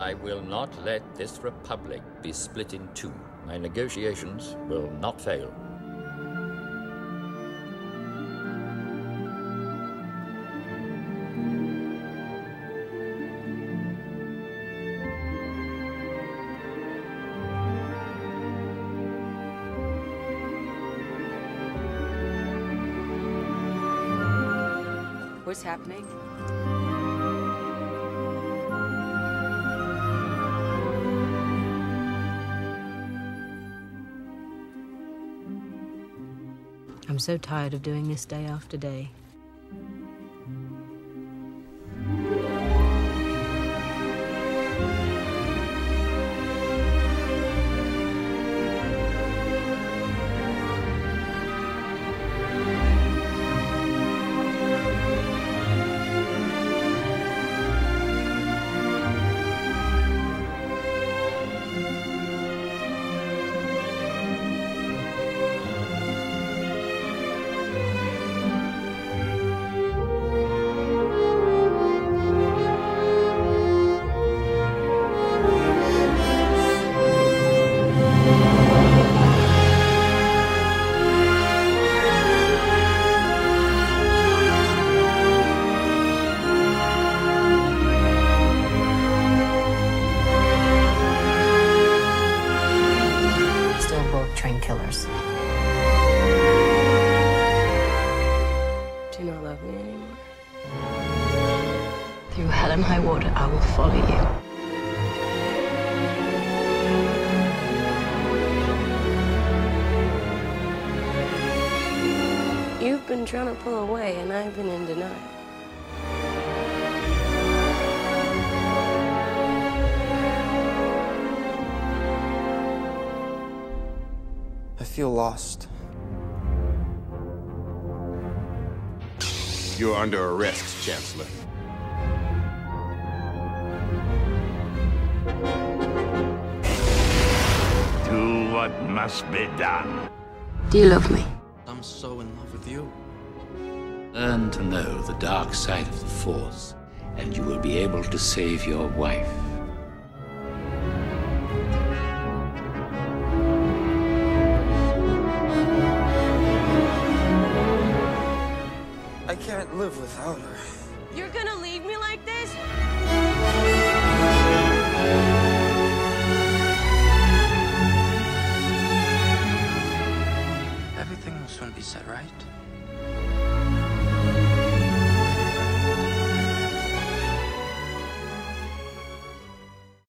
I will not let this republic be split in two. My negotiations will not fail. What's happening? I'm so tired of doing this day after day. Through and high water, I will follow you. You've been trying to pull away, and I've been in denial. I feel lost. You're under arrest, Chancellor. What must be done. Do you love me? I'm so in love with you. Learn to know the dark side of the Force, and you will be able to save your wife. I can't live without her. You're gonna leave me like this?